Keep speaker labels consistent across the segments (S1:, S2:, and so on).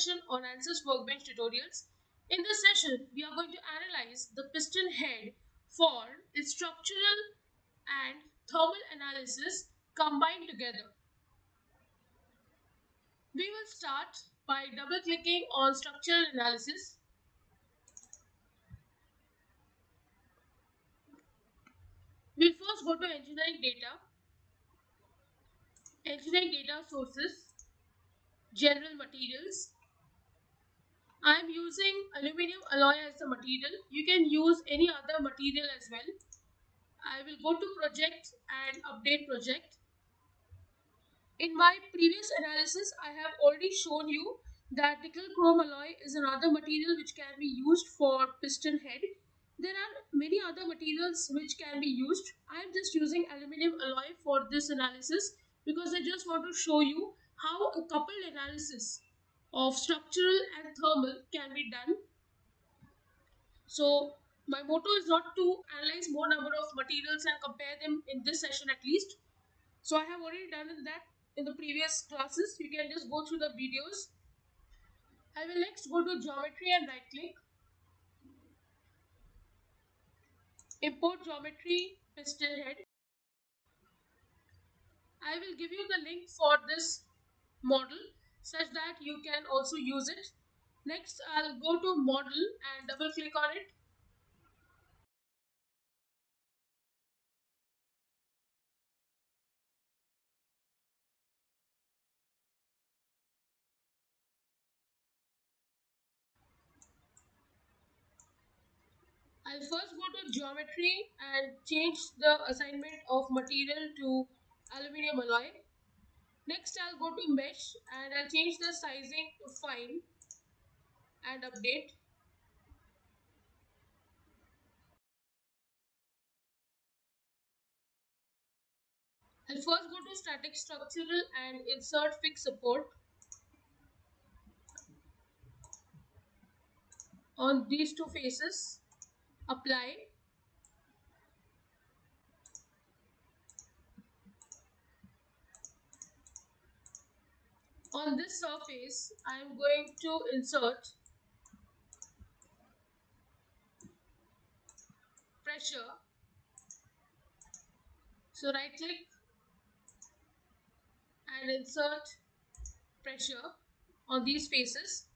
S1: session on ANSYS Workbench tutorials. In this session, we are going to analyze the piston head for its structural and thermal analysis combined together. We will start by double clicking on structural analysis. We'll first go to engineering data, engineering data sources, general materials. I am using aluminum alloy as the material. You can use any other material as well. I will go to project and update project. In my previous analysis, I have already shown you that nickel chrome alloy is another material which can be used for piston head. There are many other materials which can be used. I am just using aluminum alloy for this analysis because I just want to show you how a coupled analysis of structural and thermal can be done. So my motto is not to analyze more number of materials and compare them in this session at least. So I have already done that in the previous classes. You can just go through the videos. I will next go to geometry and right click. Import geometry piston head. I will give you the link for this model such that you can also use it. Next, I'll go to model and double click on it. I'll first go to geometry and change the assignment of material to aluminium alloy. Next, I'll go to mesh and I'll change the sizing to fine and update. I'll first go to static structural and insert fixed support. On these two faces, apply on this surface I am going to insert pressure. So right click and insert pressure on these faces.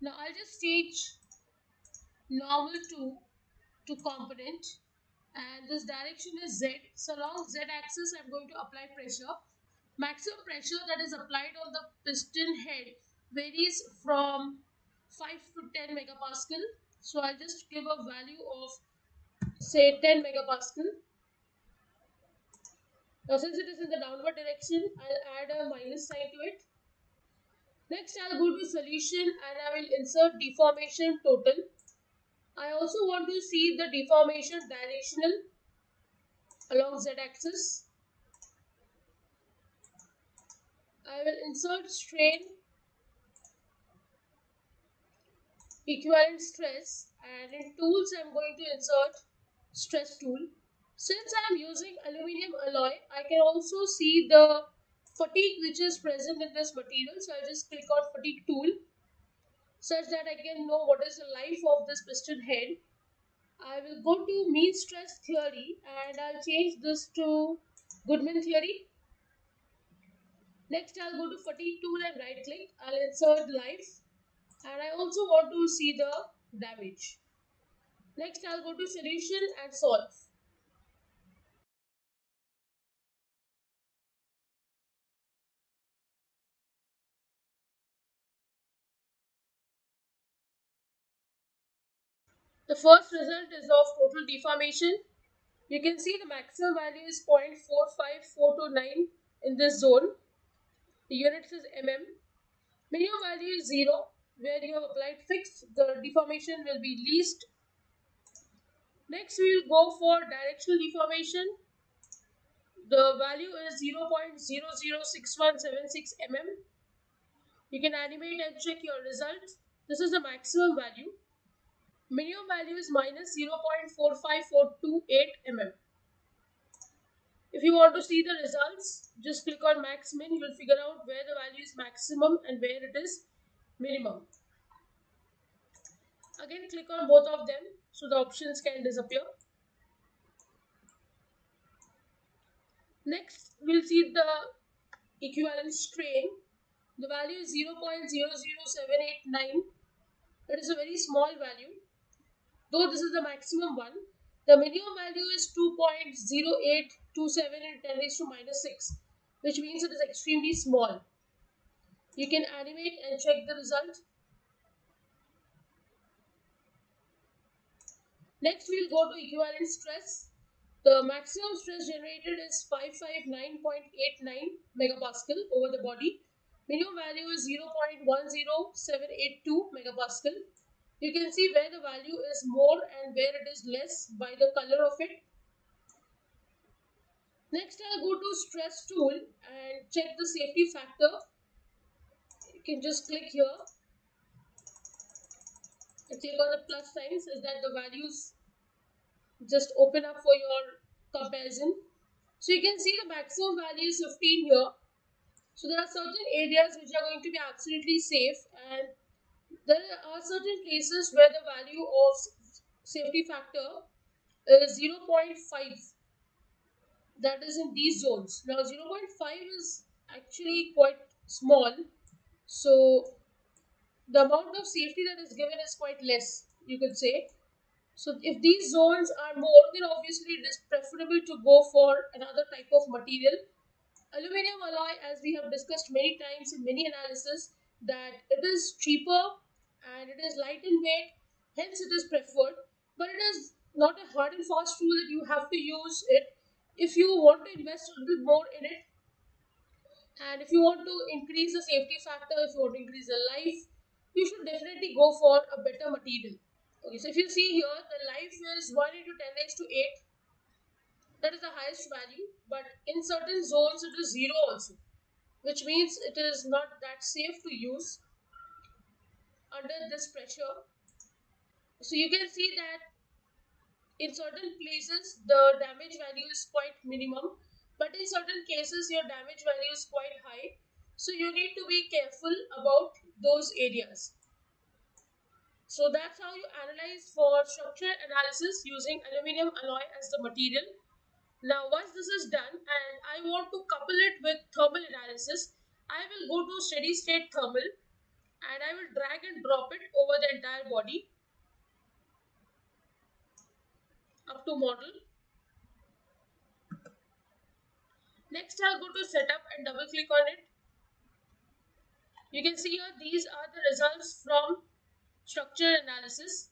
S1: Now I'll just change normal to to component. And this direction is Z. So along Z axis I'm going to apply pressure maximum pressure that is applied on the piston head varies from 5 to 10 megapascal. So I'll just give a value of say 10 megapascal. Now since it is in the downward direction I'll add a minus sign to it. Next I'll go to solution and I will insert deformation total. I also want to see the deformation directional along z axis I will insert strain equivalent stress and in tools I am going to insert stress tool. Since I am using aluminium alloy, I can also see the fatigue which is present in this material. So I'll just click on fatigue tool such that I can know what is the life of this piston head. I will go to mean stress theory and I'll change this to Goodman theory Next, I'll go to fatigue tool and right click. I'll insert life and I also want to see the damage. Next, I'll go to solution and solve. The first result is of total deformation. You can see the maximum value is 0.45429 in this zone the units is mm. Minimum value is 0 where you have applied fixed the deformation will be least. Next we will go for directional deformation. The value is 0 0.006176 mm. You can animate and check your results. This is the maximum value. Minimum value is minus 0 0.45428 mm. If you want to see the results, just click on max min. You will figure out where the value is maximum and where it is minimum. Again click on both of them so the options can disappear. Next we'll see the equivalent strain. The value is 0.00789. It is a very small value. Though this is the maximum one, the minimum value is 2.0827 in 10 raised to minus 6, which means it is extremely small. You can animate and check the result. Next, we'll go to equivalent stress. The maximum stress generated is 559.89 megapascal over the body. Minimum value is 0.10782 megapascal. You can see where the value is more and where it is less by the color of it. Next, I'll go to stress tool and check the safety factor. You can just click here and click on the plus signs is that the values just open up for your comparison. So you can see the maximum value is 15 here. So there are certain areas which are going to be absolutely safe and there are certain places where the value of safety factor is 0.5 that is in these zones now 0.5 is actually quite small so the amount of safety that is given is quite less you could say so if these zones are more then obviously it is preferable to go for another type of material aluminum alloy as we have discussed many times in many analysis that it is cheaper and it is light in weight, hence it is preferred. But it is not a hard and fast rule that you have to use it. If you want to invest a little more in it, and if you want to increase the safety factor, if you want to increase the life, you should definitely go for a better material. Okay, so if you see here, the life is 1 into 10 raised to 8. That is the highest value, but in certain zones it is 0 also, which means it is not that safe to use under this pressure. So you can see that in certain places the damage value is quite minimum but in certain cases your damage value is quite high. So you need to be careful about those areas. So that's how you analyze for structural analysis using aluminum alloy as the material. Now once this is done and I want to couple it with thermal analysis, I will go to steady state thermal and I will drag and drop it over the entire body up to model. Next I'll go to setup and double click on it. You can see here these are the results from structure analysis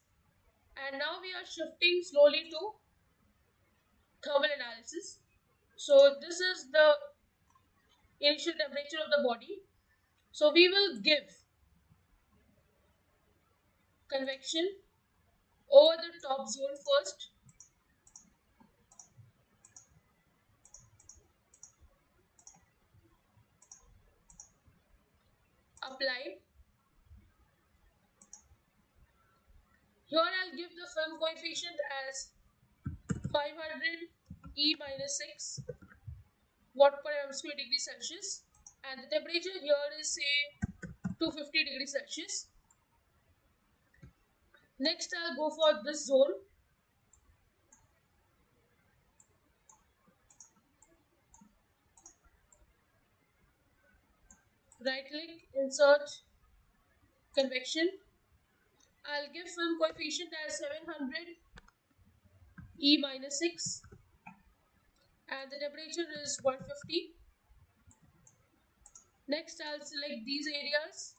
S1: and now we are shifting slowly to thermal analysis. So this is the initial temperature of the body. So we will give convection over the top zone first. Apply. Here I'll give the film coefficient as 500 E minus 6 watt per m square degree Celsius and the temperature here is say 250 degrees Celsius. Next, I'll go for this zone. Right click, insert convection. I'll give film coefficient as 700 E minus 6 and the temperature is 150. Next, I'll select these areas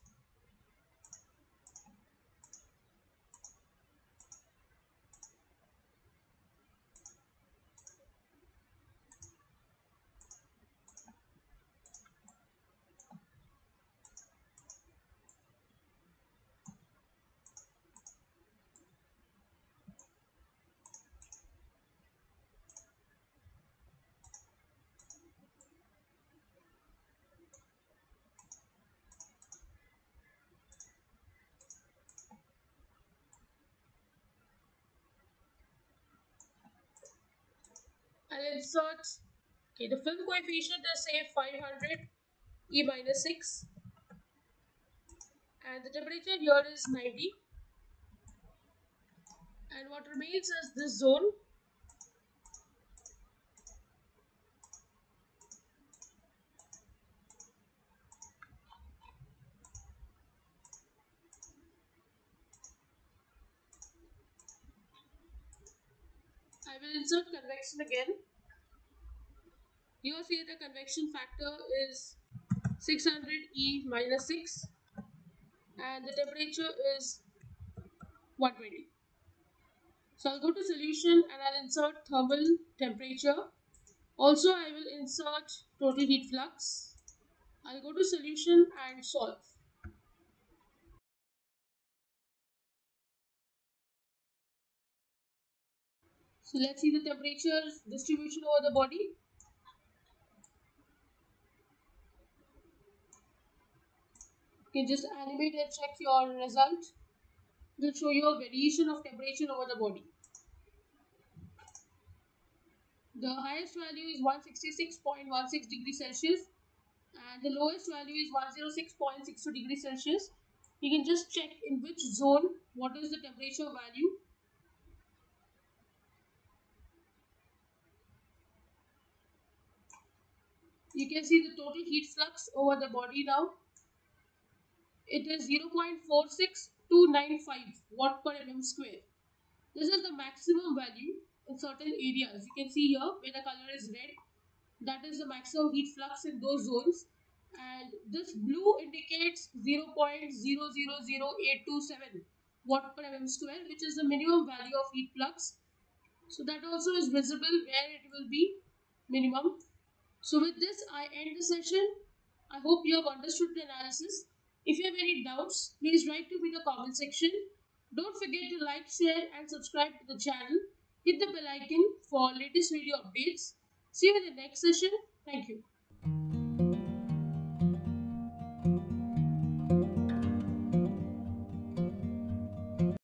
S1: I'll insert, okay, the film coefficient is say 500 E minus 6 and the temperature here is 90 and what remains is this zone I will insert convection again. You see the convection factor is 600 E minus 6 and the temperature is 120. So I'll go to solution and I'll insert thermal temperature. Also I will insert total heat flux. I'll go to solution and solve. So let's see the temperature distribution over the body. Can just animate and check your result. It will show you a variation of temperature over the body. The highest value is 166.16 degrees Celsius and the lowest value is 106.62 degrees Celsius. You can just check in which zone what is the temperature value you can see the total heat flux over the body now. It is 0.46295 watt per mm square. This is the maximum value in certain areas. You can see here where the color is red. That is the maximum heat flux in those zones. And this blue indicates 0.000827 watt per mm square which is the minimum value of heat flux. So that also is visible where it will be minimum so with this, I end the session. I hope you have understood the analysis. If you have any doubts, please write to me in the comment section. Don't forget to like, share and subscribe to the channel. Hit the bell icon for latest video updates. See you in the next session. Thank you.